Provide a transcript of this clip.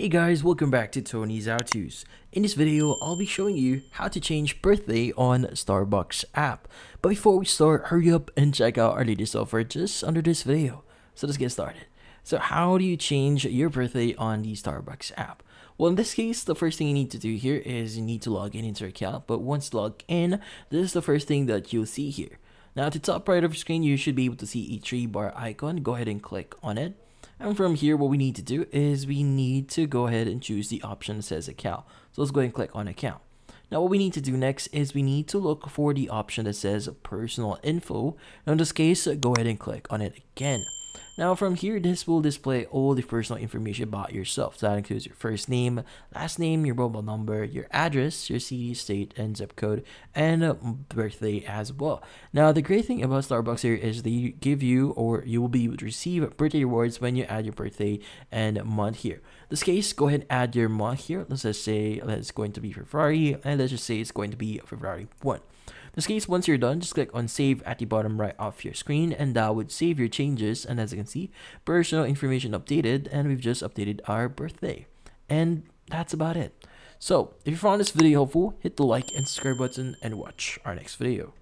Hey guys, welcome back to Tony's HowTos. In this video, I'll be showing you how to change birthday on Starbucks app. But before we start, hurry up and check out our latest offer just under this video. So let's get started. So how do you change your birthday on the Starbucks app? Well, in this case, the first thing you need to do here is you need to log in into your account. But once logged in, this is the first thing that you'll see here. Now, at the top right of your screen, you should be able to see a three bar icon. Go ahead and click on it. And from here, what we need to do is we need to go ahead and choose the option that says account. So let's go ahead and click on account. Now what we need to do next is we need to look for the option that says personal info. Now in this case, go ahead and click on it again. Now from here, this will display all the personal information about yourself. So that includes your first name, last name, your mobile number, your address, your city, state, and zip code, and birthday as well. Now the great thing about Starbucks here is they give you or you will be able to receive birthday rewards when you add your birthday and month here. In this case, go ahead and add your month here. Let's just say that it's going to be February, and let's just say it's going to be February 1 this case, once you're done, just click on save at the bottom right of your screen and that would save your changes. And as you can see, personal information updated and we've just updated our birthday. And that's about it. So, if you found this video helpful, hit the like and subscribe button and watch our next video.